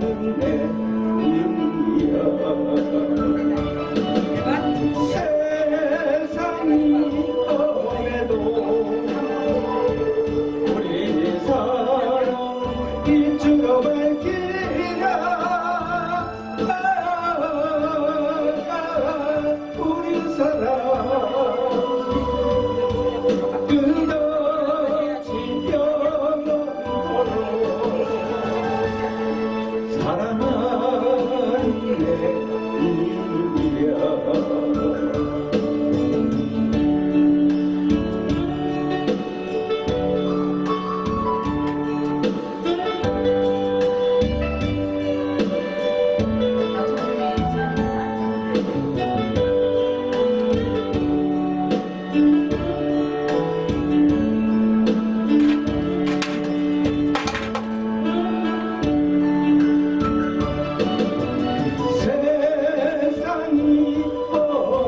Yeah. 사랑하